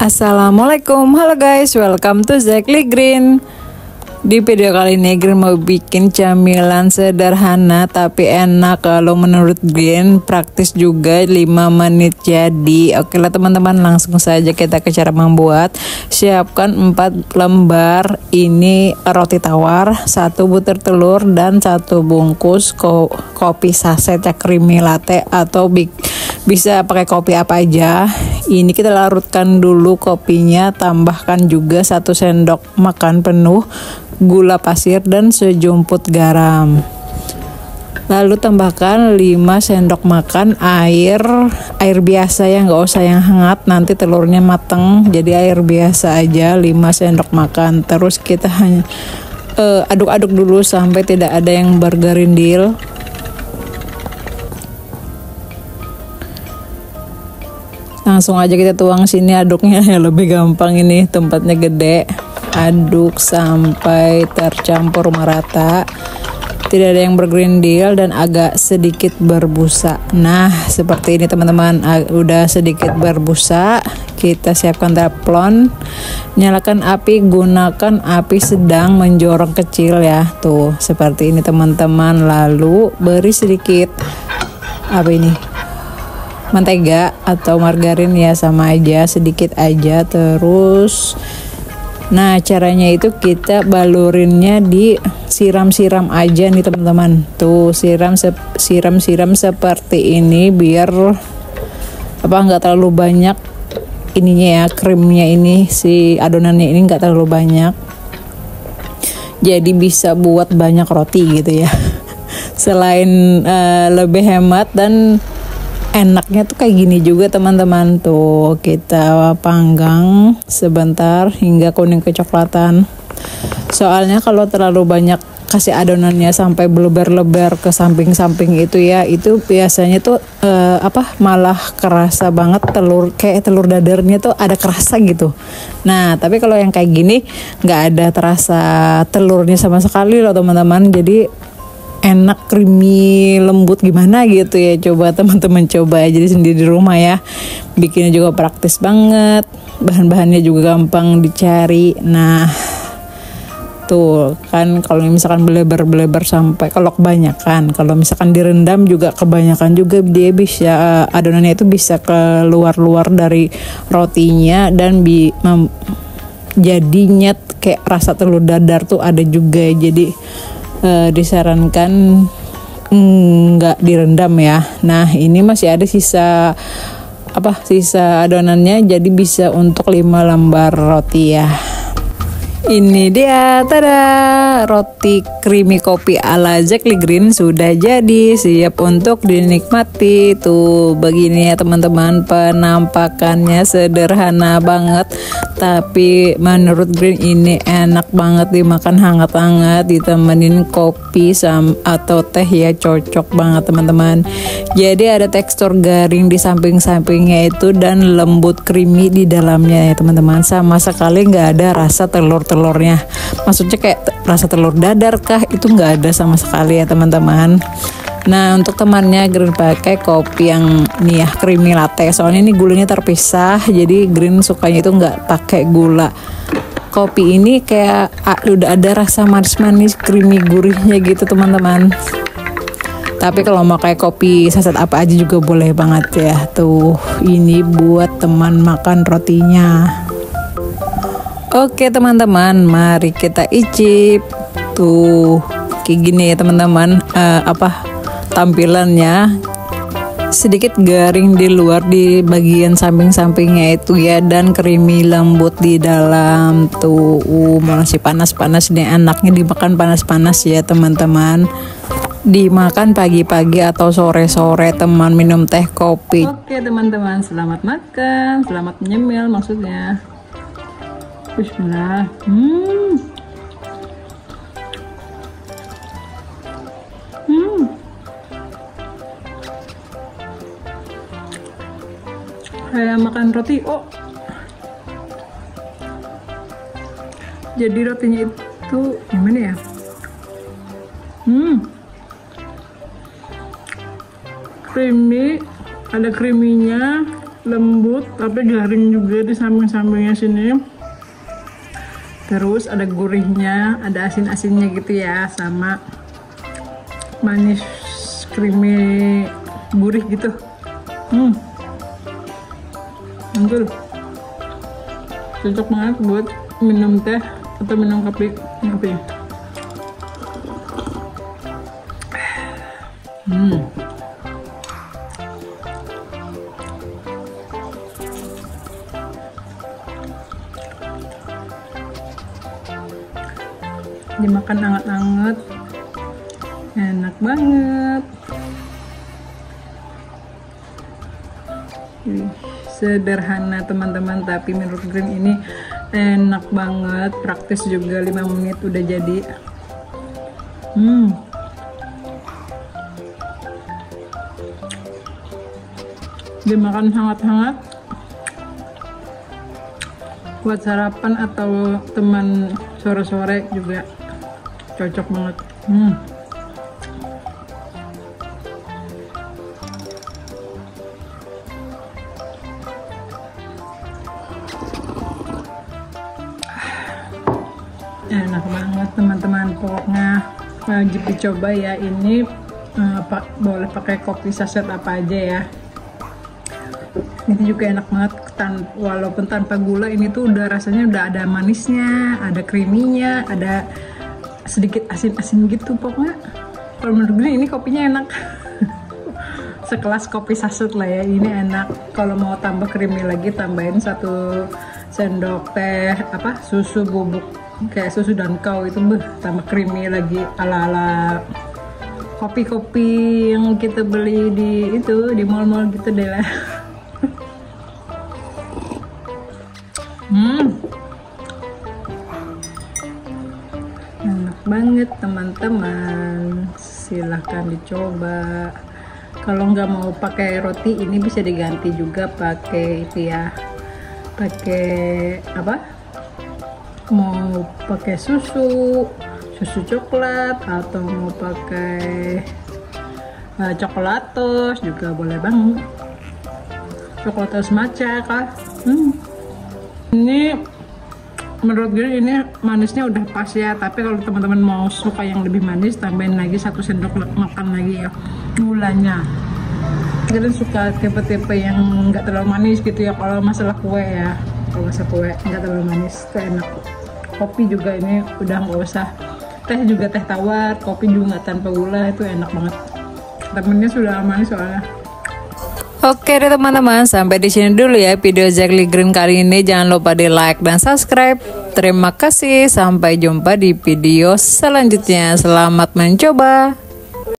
Assalamualaikum, halo guys, welcome to Zakely Green. Di video kali ini Green mau bikin camilan sederhana tapi enak kalau menurut Green praktis juga 5 menit jadi. Oke lah teman-teman langsung saja kita ke cara membuat. Siapkan 4 lembar ini roti tawar, satu butir telur dan satu bungkus ko kopi saset ya creamy latte atau bisa pakai kopi apa aja. Ini kita larutkan dulu kopinya, tambahkan juga satu sendok makan penuh gula pasir dan sejumput garam. Lalu tambahkan 5 sendok makan air air biasa ya nggak usah yang hangat nanti telurnya mateng jadi air biasa aja 5 sendok makan terus kita hanya aduk aduk-aduk dulu sampai tidak ada yang bergerindil langsung aja kita tuang sini aduknya ya lebih gampang ini. Tempatnya gede aduk sampai tercampur merata. Tidak ada yang bergrindil dan agak sedikit berbusa. Nah seperti ini teman-teman. Udah sedikit berbusa. Kita siapkan teflon. Nyalakan api gunakan api sedang menjorong kecil ya. Tuh seperti ini teman-teman. Lalu beri sedikit apa ini mentega atau margarin ya sama aja sedikit aja terus Nah caranya itu kita balurinnya di siram-siram aja nih teman-teman. Tuh siram siram-siram seperti ini biar apa nggak terlalu banyak ininya ya krimnya ini si adonannya ini nggak terlalu banyak. Jadi bisa buat banyak roti gitu ya. Selain uh, lebih hemat dan enaknya tuh kayak gini juga teman-teman. Tuh kita panggang sebentar hingga kuning kecoklatan. Soalnya kalau terlalu banyak kasih adonannya sampai beleber-leber ke samping-samping itu ya itu biasanya tuh uh, apa malah kerasa banget telur kayak telur dadarnya tuh ada kerasa gitu. Nah tapi kalau yang kayak gini nggak ada terasa telurnya sama sekali loh teman-teman. Jadi enak creamy lembut gimana gitu ya. Coba teman-teman coba aja sendiri di rumah ya. Bikinnya juga praktis banget. Bahan-bahannya juga gampang dicari. Nah tuh kan kalau misalkan beleber-beleber sampai kalau kebanyakan kalau misalkan direndam juga kebanyakan juga dia bisa adonannya itu bisa keluar-luar dari rotinya dan bi jadinya kayak rasa telur dadar tuh ada juga. Jadi uh, disarankan nggak mm, direndam ya. Nah ini masih ada sisa apa sisa adonannya jadi bisa untuk 5 lembar roti ya. Ini dia, tada, roti creamy kopi ala Jackly Green sudah jadi, siap untuk dinikmati. Tuh, begini ya teman-teman, penampakannya sederhana banget, tapi menurut Green ini enak banget dimakan hangat-hangat, ditemenin kopi sam atau teh ya cocok banget teman-teman. Jadi ada tekstur garing di samping-sampingnya itu dan lembut creamy di dalamnya ya teman-teman. Sama sekali nggak ada rasa telur telurnya. Maksudnya kayak rasa telur dadar kah? Itu nggak ada sama sekali ya teman-teman. Nah untuk temannya Green pakai kopi yang nih ya creamy latte. Soalnya ini gulanya terpisah jadi Green sukanya itu nggak pakai gula. Kopi ini kayak ah, udah ada rasa manis-manis creamy gurihnya gitu teman-teman. Tapi kalau mau kayak kopi saset apa aja juga boleh banget ya tuh. Ini buat teman makan rotinya Oke teman-teman, mari kita icip. Tuh, kayak gini ya teman-teman. Uh, apa tampilannya? Sedikit garing di luar di bagian samping-sampingnya itu ya dan creamy lembut di dalam tuh uh, masih panas-panas nih anaknya dimakan panas-panas ya teman-teman dimakan pagi-pagi atau sore-sore teman minum teh kopi. Oke teman-teman, selamat makan, selamat nyemil maksudnya. Bismillah. Hmm. Hmm. Kayak makan roti. Oh. Jadi rotinya itu gimana ya? Hmm. Creamy, ada creaminya, lembut tapi garing juga di samping-sampingnya sini terus ada gurihnya ada asin-asinnya gitu ya sama manis creamy gurih gitu. Hmm. Mantul cocok banget buat minum teh atau minum kopi. Kopi. Hmm dimakan anget-anget enak banget. Sederhana teman-teman tapi menurut Green ini enak banget. Praktis juga 5 menit udah jadi. Hmm. Dimakan hangat-hangat. Buat sarapan atau teman sore-sore juga cocok banget. Hmm. enak banget teman-teman. Pokoknya wajib dicoba ya. Ini uh, pak boleh pakai kopi saset apa aja ya. Ini juga enak banget tan walaupun tanpa gula ini tuh udah rasanya udah ada manisnya ada creaminya ada sedikit asin-asin gitu pokoknya. Kalau menurut gue ini kopinya enak. Sekelas kopi saset lah ya ini enak. Kalau mau tambah creamy lagi tambahin satu sendok teh apa susu bubuk kayak susu dan kau itu beh tambah creamy lagi ala-ala kopi-kopi yang kita beli di itu di mall-mall gitu deh lah teman-teman. Silahkan dicoba. Kalau nggak mau pakai roti ini bisa diganti juga pakai itu ya. Pakai apa? Mau pakai susu susu coklat atau mau pakai uh, coklatos juga boleh banget. Coklatos matcha kah? Hmm. ini menurut gue ini manisnya udah pas ya tapi kalau teman-teman mau suka yang lebih manis tambahin lagi satu sendok makan lagi ya gulanya. Kalian suka tipe-tipe yang nggak terlalu manis gitu ya kalau masalah kue ya. Kalau masalah kue nggak terlalu manis itu enak. Kopi juga ini udah nggak usah. Teh juga teh tawar kopi juga tanpa gula itu enak banget. Temennya sudah manis soalnya Oke deh teman-teman, sampai di sini dulu ya video Jackly Green kali ini. Jangan lupa di like dan subscribe. Terima kasih, sampai jumpa di video selanjutnya. Selamat mencoba.